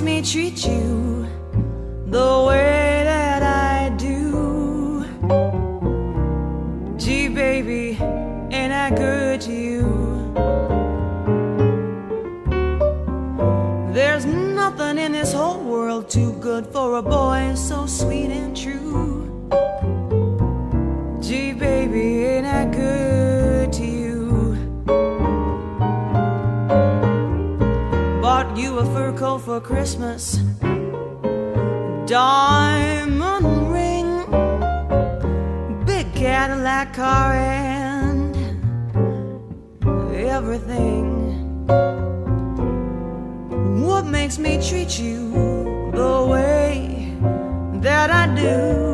makes me treat you You a fur coat for Christmas, diamond ring, big Cadillac car, and everything. What makes me treat you the way that I do?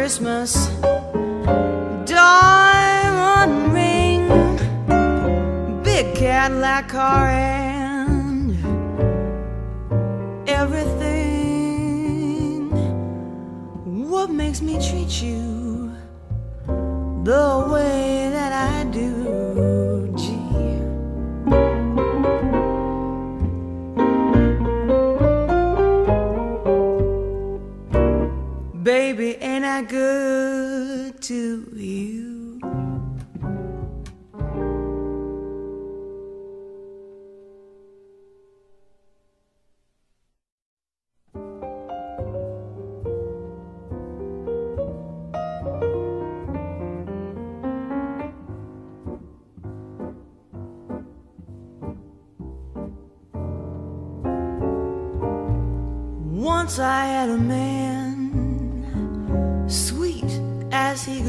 Christmas, diamond ring, big Cadillac car, and everything. What makes me treat you the way that I do? Baby, I good to you?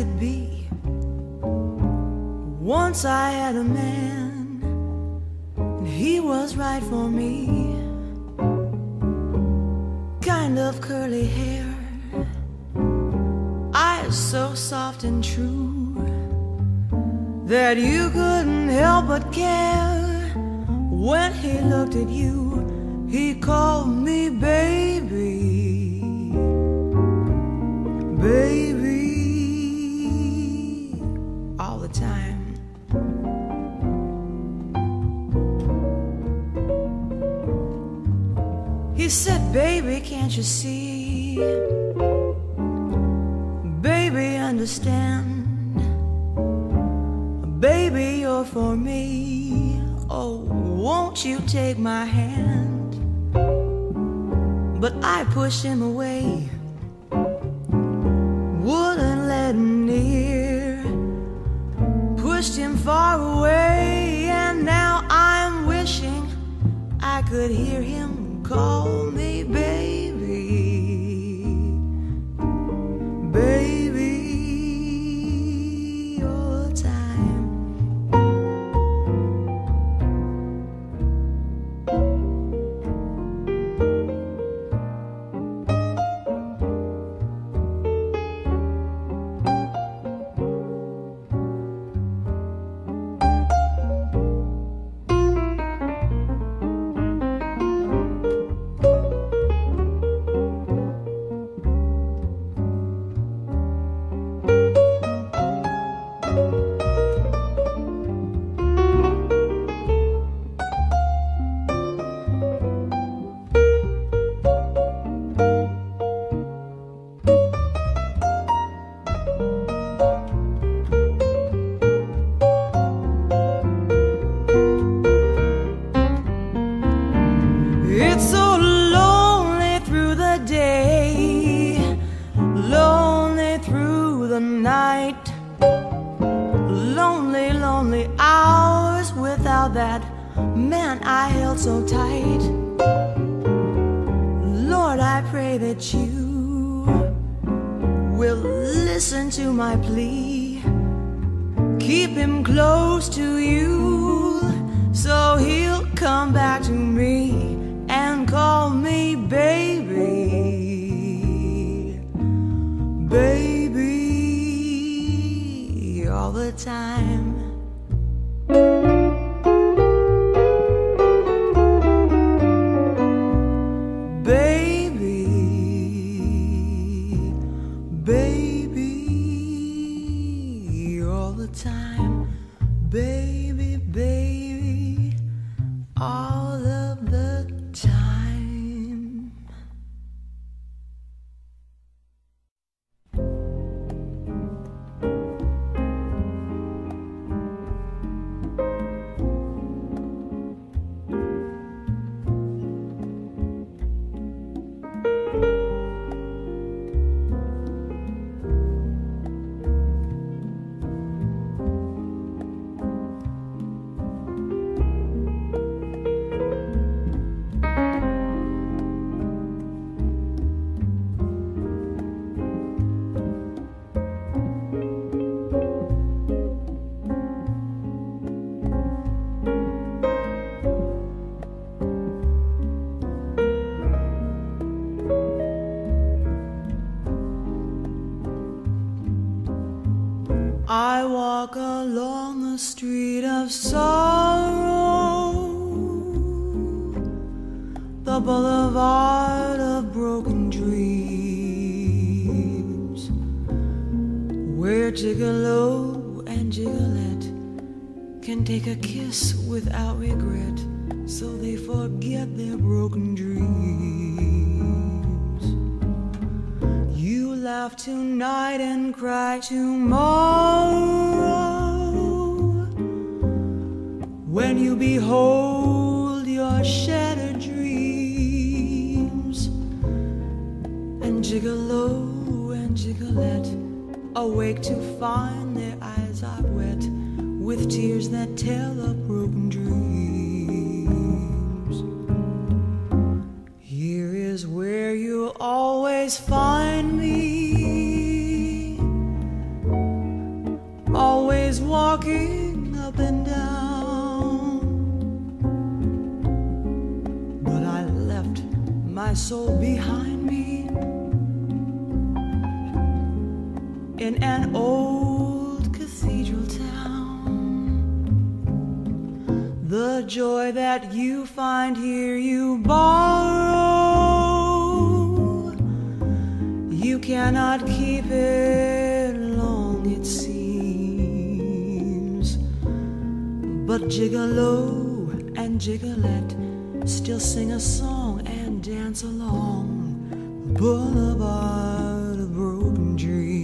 Could be. Once I had a man, and he was right for me. Kind of curly hair, eyes so soft and true that you couldn't help but care when he looked at you. He called me baby, baby, can't you see? Baby, understand. Baby, you're for me. Oh, won't you take my hand? But I pushed him away, wouldn't let him near, pushed him far away, and now I'm wishing I could hear him call me that man I held so tight. Lord, I pray that you will listen to my plea. Keep him close to you so he'll come back to me and call me baby. Baby, all the time. Of sorrow, the boulevard of broken dreams, where Gigolo and Gigolette can take a kiss without regret, so they forget their broken dreams. You laugh tonight and cry tomorrow when you behold your shattered dreams. And Gigolo and Gigolette awake to find their eyes are wet with tears that tell of broken dreams. Here is where you'll always find me, my soul behind me in an old cathedral town. The joy that you find here, you borrow. You cannot keep it long, it seems. But Gigolo and Gigolette still sing a song dance along the boulevard of broken dreams.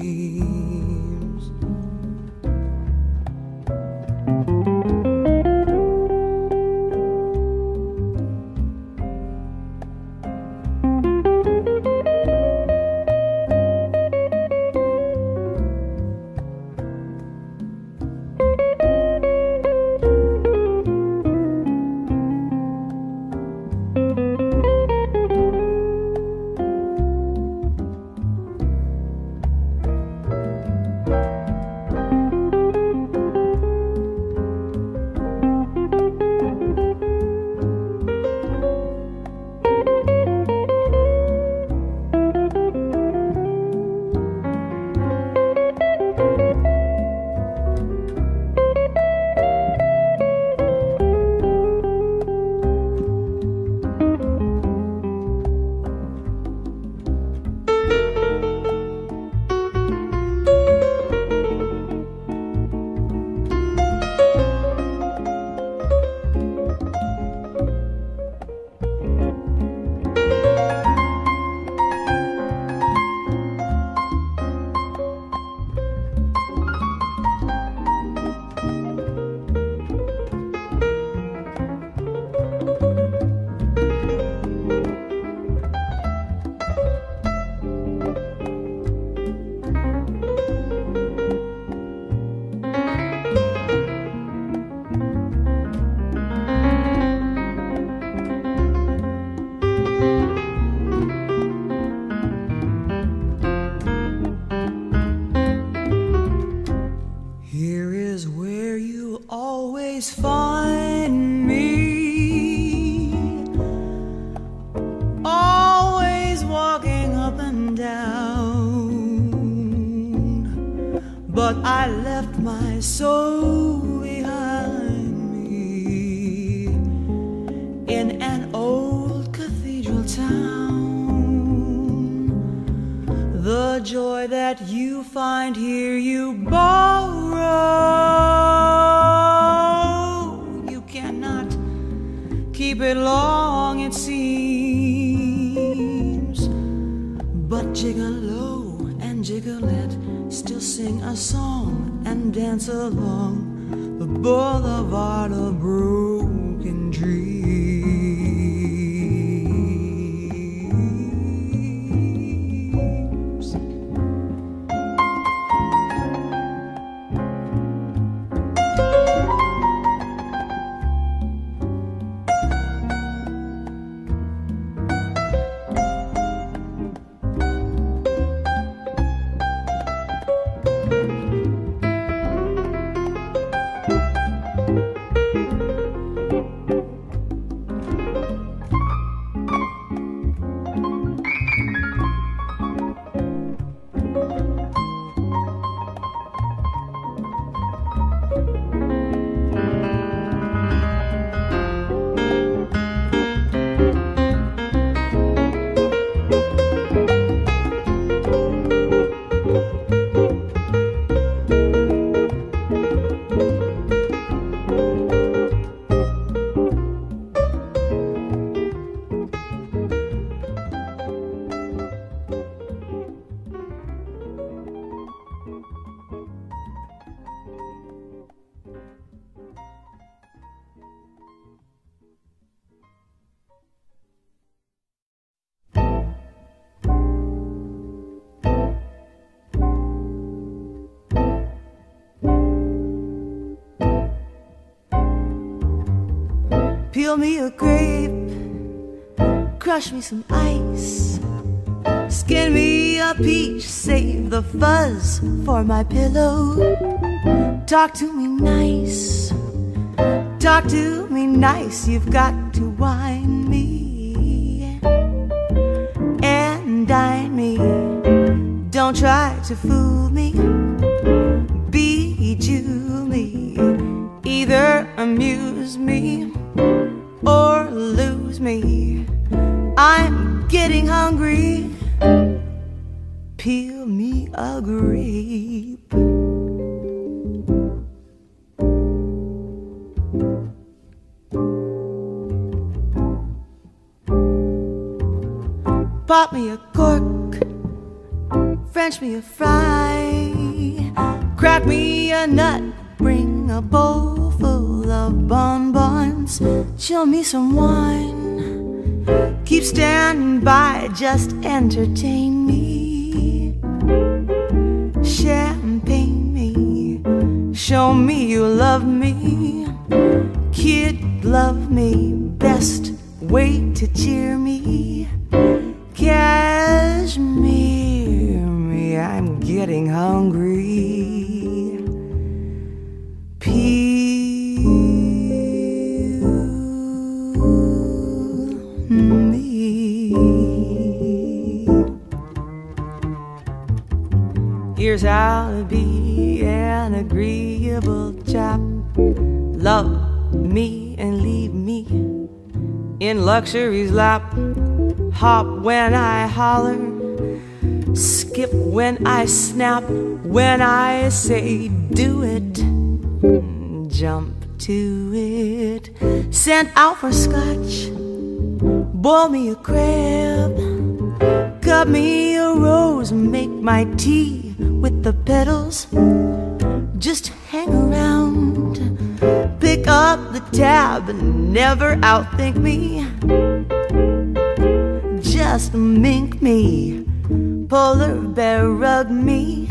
I left my soul behind me in an old cathedral town. The joy that you find here, you borrow. You cannot keep it long, it seems. But Gigolo and Gigolette still sing a song and dance along the boulevard of broken dreams. Peel me a grape, crush me some ice, skin me a peach, save the fuzz for my pillow. Talk to me nice, talk to me nice, you've got to wine me and dine me. Don't try to fool me, I'm getting hungry. Peel me a grape. Pop me a cork, French me a fry, crack me a nut, bring a bowl full of bonbons, chill me some wine, keep standing by, just entertain me, champagne me, show me you love me, kid love me, best way to cheer me. Here's how to be an agreeable chap. Love me and leave me in luxury's lap. Hop when I holler, skip when I snap, when I say do it, jump to it. Sent out for scotch, boil me a crab, cut me a rose, make my tea with the petals. Just hang around, pick up the tab, and never outthink me just mink me, polar bear rug me,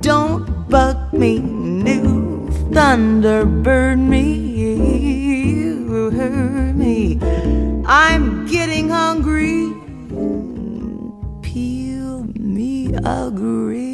don't bug me, new thunderbird me, you heard me. I'm getting hungry, peel me a grape.